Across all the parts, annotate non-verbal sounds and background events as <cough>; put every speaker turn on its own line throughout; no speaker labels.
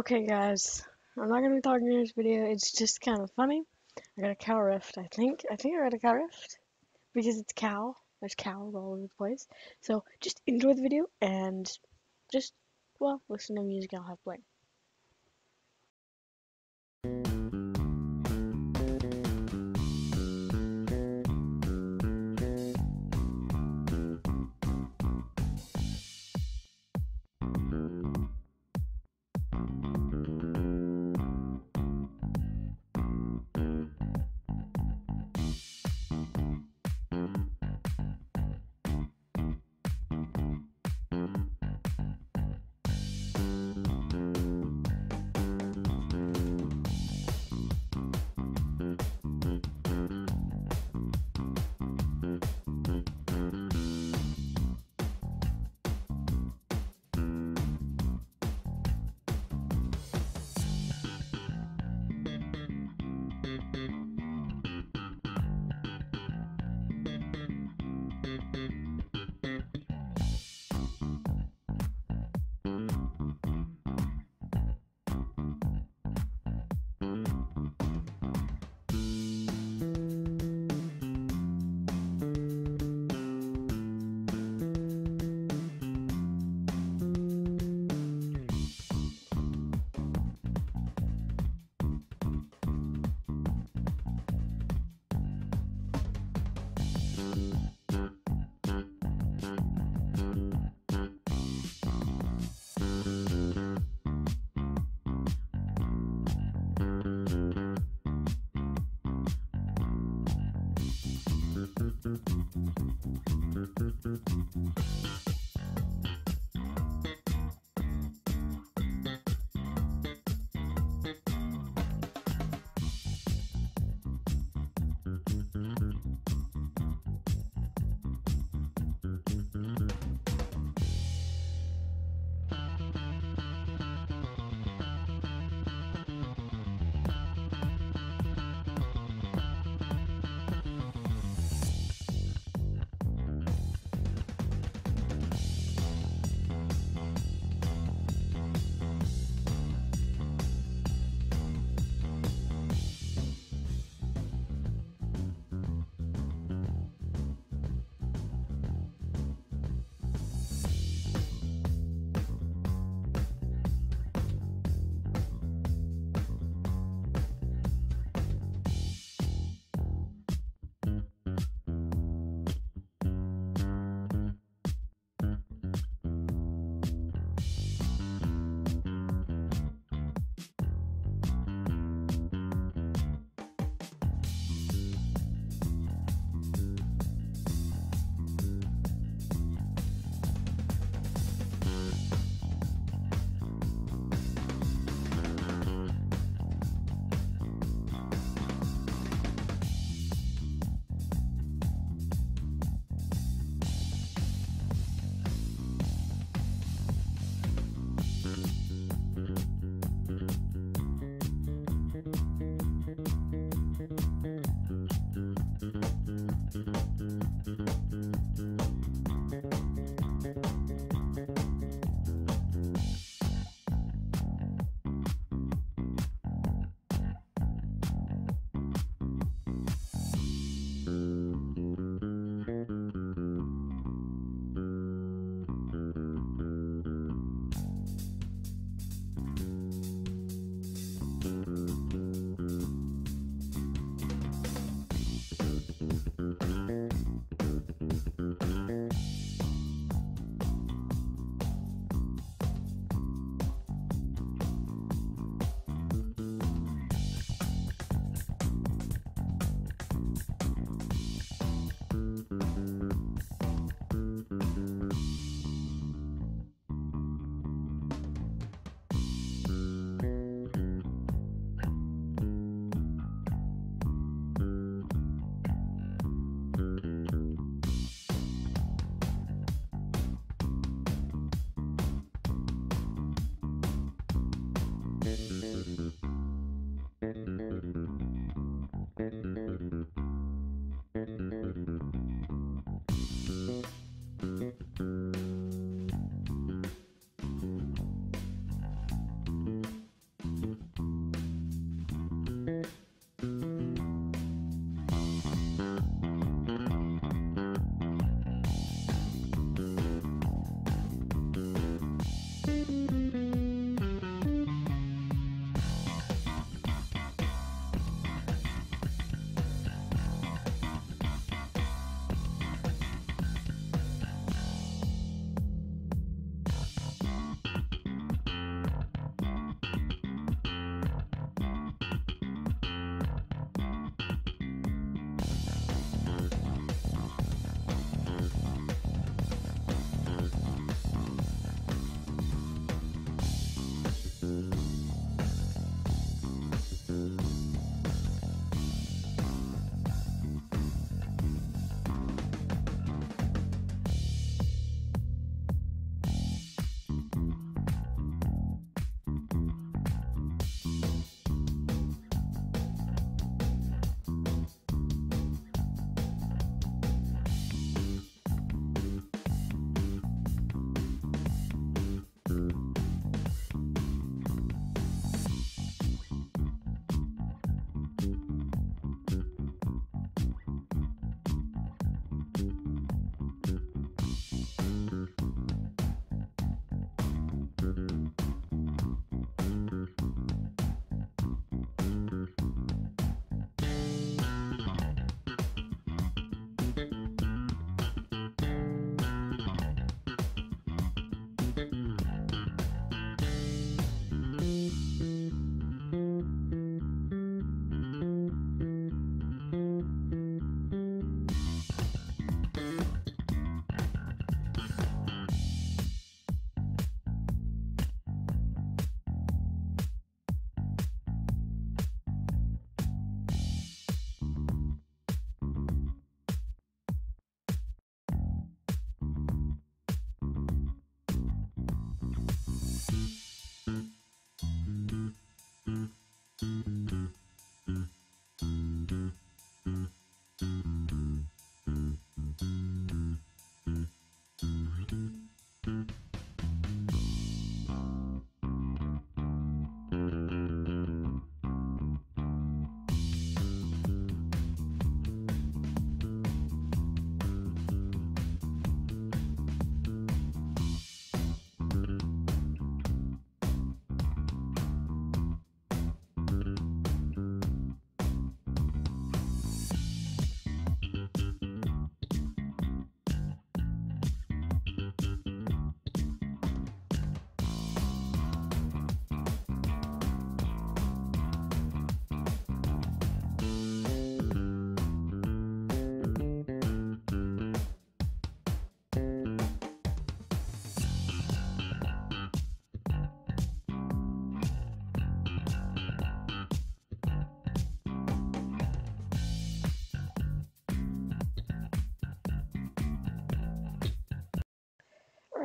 Okay, guys, I'm not gonna be talking in this video. It's just kind of funny. I got a cow rift. I think I think I got a cow rift because it's cow. There's cows all over the place. So just enjoy the video and just well listen to music I'll have playing.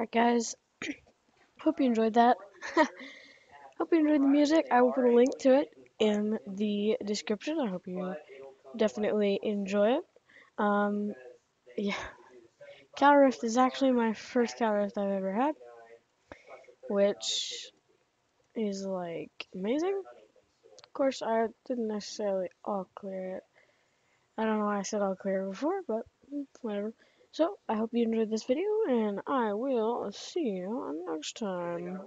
Alright, guys. <clears throat> Hope you enjoyed that. <laughs> hope you enjoyed the music. I will put a link to it in the description. I hope you definitely enjoy it. Um, yeah. Cow Rift is actually my first Cow Rift I've ever had, which is like amazing. Of course, I didn't necessarily all clear it. I don't know why I said all clear before, but whatever. So, I hope you enjoyed this video, and I will see you next time.